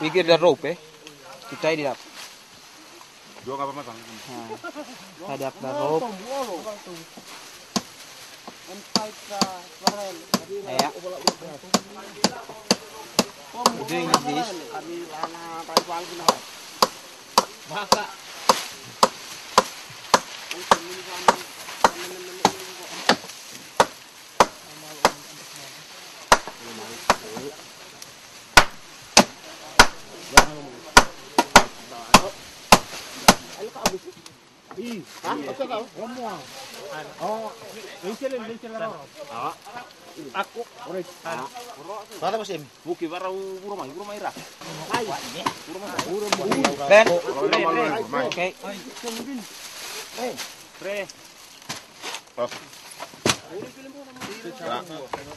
We get the rope, eh? To tie it up. Dua apa mas? Tie up the rope. Yeah. We're doing this. Ih, romuang.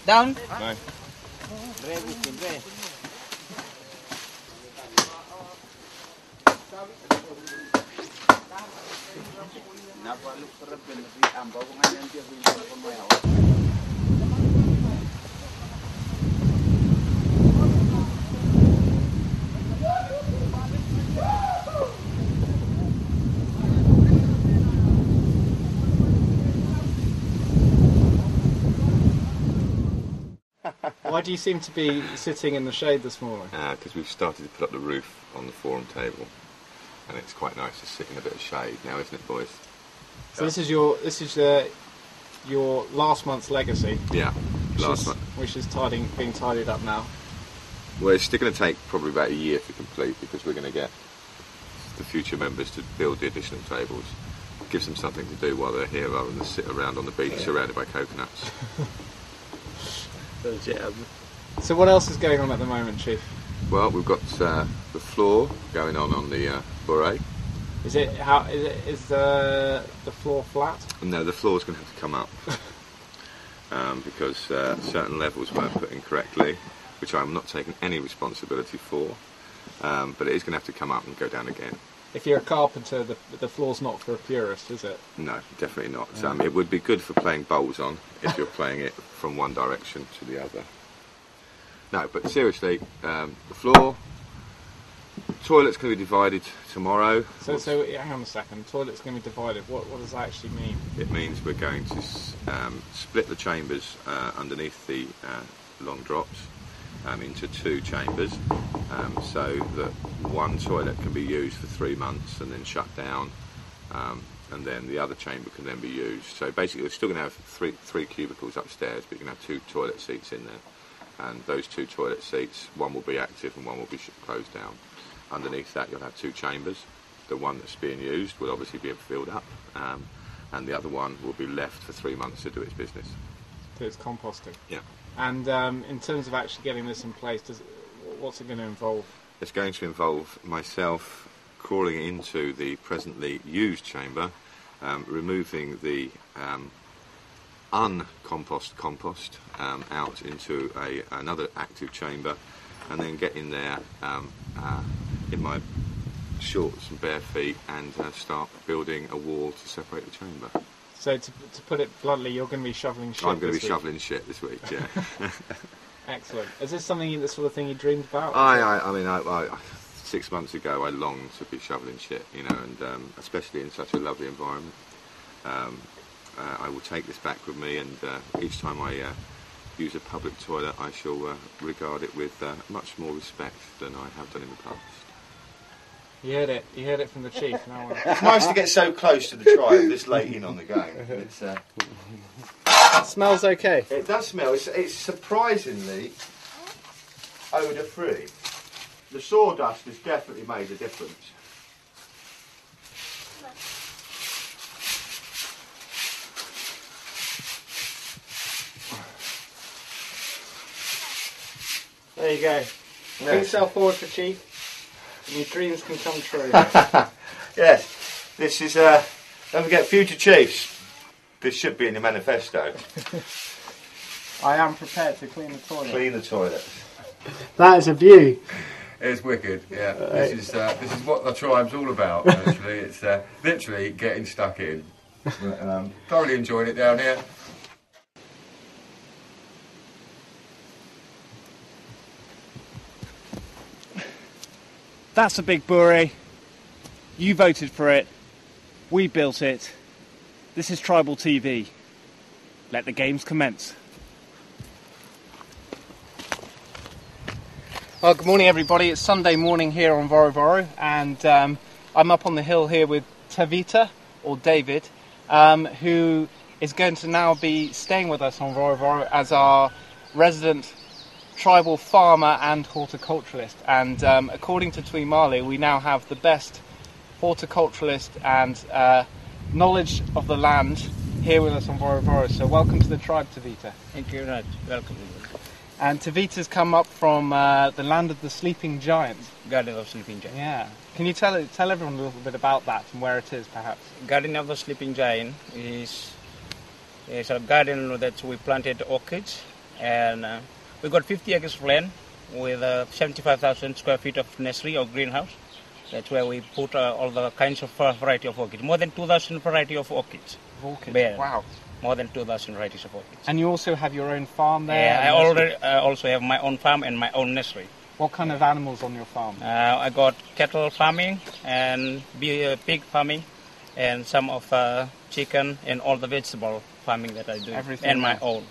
Down. Why do you seem to be sitting in the shade this morning? Ah, because we've started to put up the roof on the forum table, and it's quite nice to sit in a bit of shade now, isn't it, boys? So this is your this is uh, your last month's legacy, Yeah, which last is, one. which is tidying, being tidied up now. Well, it's still going to take probably about a year to complete because we're going to get the future members to build the additional tables. Gives them something to do while they're here rather than sit around on the beach surrounded by coconuts. So what else is going on at the moment, Chief? Well, we've got uh, the floor going on on the uh, foray. Is it how is it is the the floor flat? No, the floor's going to have to come up um, because uh, certain levels weren't put in correctly, which I'm not taking any responsibility for. Um, but it is going to have to come up and go down again. If you're a carpenter, the the floor's not for a purist, is it? No, definitely not. Um, it would be good for playing bowls on if you're playing it from one direction to the other. No, but seriously, um, the floor, toilet's going to be divided tomorrow. So so hang on a second. Toilet's going to be divided. What what does that actually mean? It means we're going to um, split the chambers uh, underneath the uh, long drops um, into two chambers um, so that one toilet can be used for three months and then shut down um, and then the other chamber can then be used. So basically we're still going to have three, three cubicles upstairs but you can have two toilet seats in there and those two toilet seats, one will be active and one will be closed down. Underneath that you'll have two chambers. The one that's being used will obviously be filled up um, and the other one will be left for three months to do its business. So it's composting. Yeah. And um, in terms of actually getting this in place, does, what's it going to involve? It's going to involve myself crawling into the presently used chamber, um, removing the um, uncompost compost um, out into a, another active chamber, and then getting there um, uh, in my shorts and bare feet and uh, start building a wall to separate the chamber. So to, to put it bluntly, you're going to be shoveling shit. I'm going to be week. shoveling shit this week. Yeah. Excellent. Is this something you- the sort of thing you dreamed about? I, I, I mean, I, I, six months ago, I longed to be shoveling shit, you know, and um, especially in such a lovely environment. Um, uh, I will take this back with me, and uh, each time I uh, use a public toilet, I shall uh, regard it with uh, much more respect than I have done in the past. You heard it. You heard it from the chief. Now, It's nice to get so close to the tribe this late in on the game. It's, uh, it smells okay. it does smell. It's, it's surprisingly odour free. The sawdust has definitely made a difference. There you go. Put yourself forward for chief, and your dreams can come true. Yes, this is. Uh, don't forget, future chiefs. This should be in the manifesto. I am prepared to clean the toilet. Clean the toilets. That is a view. It's wicked, yeah. This is uh, this is what the tribe's all about. Actually, it's uh, literally getting stuck in. But, um, thoroughly enjoyed it down here. That's a big bure. You voted for it. We built it. This is Tribal TV. Let the games commence. Well, good morning, everybody. It's Sunday morning here on Voro Voro, and um, I'm up on the hill here with Tevita, or David, um, who is going to now be staying with us on Voro Voro as our resident tribal farmer and horticulturalist. And um, according to Tui Tuimali, we now have the best horticulturalist and uh, knowledge of the land here with us on Voro Voro. So, welcome to the tribe, Tevita. Thank you very much. Welcome. And Tevita's come up from uh, the land of the sleeping giant. Garden of Sleeping Giant. Yeah. Can you tell tell everyone a little bit about that and where it is, perhaps? Garden of the Sleeping Giant is is a garden that we planted orchids, and uh, we got 50 acres of land with uh, 75,000 square feet of nursery or greenhouse. That's where we put uh, all the kinds of uh, variety of orchids. More than 2,000 variety of orchids. Orchids. Wow. More than 2,000 varieties of orchids. And you also have your own farm there. Yeah, I already uh, also have my own farm and my own nursery. What kind of animals on your farm? Uh, I got cattle farming and be- uh, pig farming, and some of uh, chicken and all the vegetable farming that I do, Everything and my own.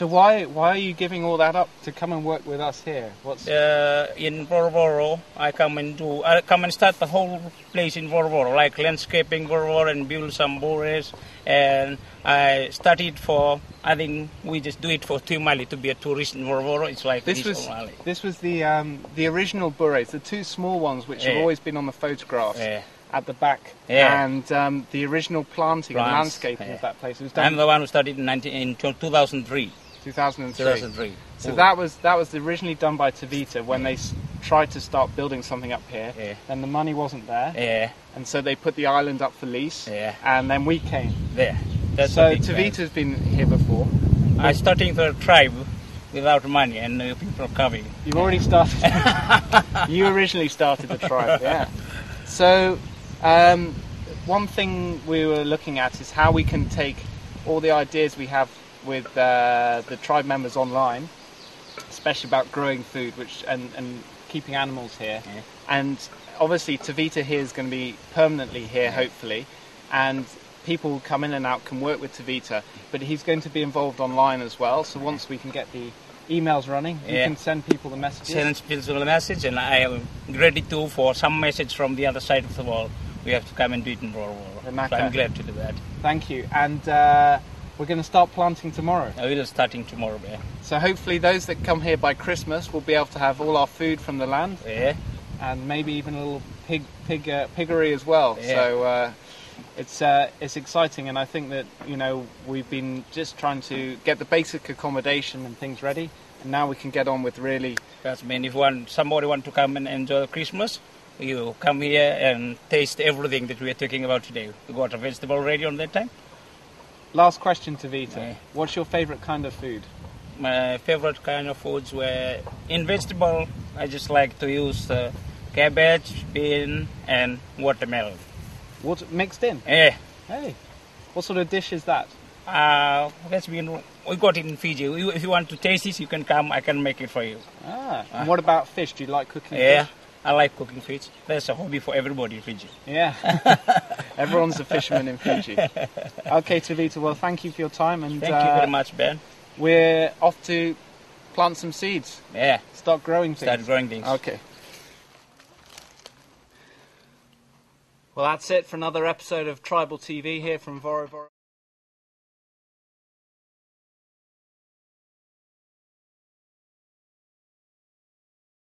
So why why are you giving all that up to come and work with us here? What's Uh, in Vorovoro, I come and do, I come and start the whole place in Vorovoro, like landscaping Vorovoro and build some bures. And I started for, I think we just do it for Tuimali to be a tourist in Vorovoro. It's like this this was Somali. this was the um, the original bures, the two small ones which have always been on the photographs Yeah. at the back, Yeah. and um, the original planting and landscaping yeah. of that place. It was I'm done the one who started in, 19, in 2003. 2003. 2003. So that was that was originally done by Tevita when they s- tried to start building something up here. Yeah. Then the money wasn't there, Yeah, and so they put the island up for lease. yeah, And then we came. there. That's so. Tevita's been here before. I starting the tribe without money and uh, people coming. You've already started. you originally started the tribe, yeah. So, um, one thing we were looking at is how we can take all the ideas we have with uh, the tribe members online, especially about growing food, which and, and keeping animals here, Yeah. and obviously Tevita here is going to be permanently here, hopefully, and people who come in and out can work with Tevita, but he's going to be involved online as well. So once we can get the emails running, you Yeah. can send people the messages. Send people a message and I am ready to for some message from the other side of the world. We have to come and do it in The So I'm glad to do that. Thank you. And uh, we're going to start planting tomorrow. We're starting tomorrow. Yeah. So hopefully those that come here by Christmas will be able to have all our food from the land Yeah. and maybe even a little pig pig uh, piggery as well. Yeah. So uh, it's uh, it's exciting, and I think that you know we've been just trying to get the basic accommodation and things ready, and now we can get on with really. Because man, if one somebody want to come and enjoy Christmas, you come here and taste everything that we are talking about today. We got a vegetable ready on that time. Last question Tevita. What's your favourite kind of food? My favorite kind of foods were in vegetable. I just like to use uh, cabbage, bean, and watermelon. What mixed in? Yeah. Hey, what sort of dish is that? Uh, that's been we got it in Fiji. If you want to taste this, you can come. I can make it for you. Ah, and what about fish? Do you like cooking Yeah, fish? I like cooking fish. That's a hobby for everybody in Fiji. Yeah. Everyone's a fisherman in Fiji. Okay, Tevita, well, thank you for your time. And Thank uh, you very much, Ben. we're off to plant some seeds, Yeah, start growing things. start growing things. Okay. Well, that's it for another episode of Tribal TV here from Voro Voro.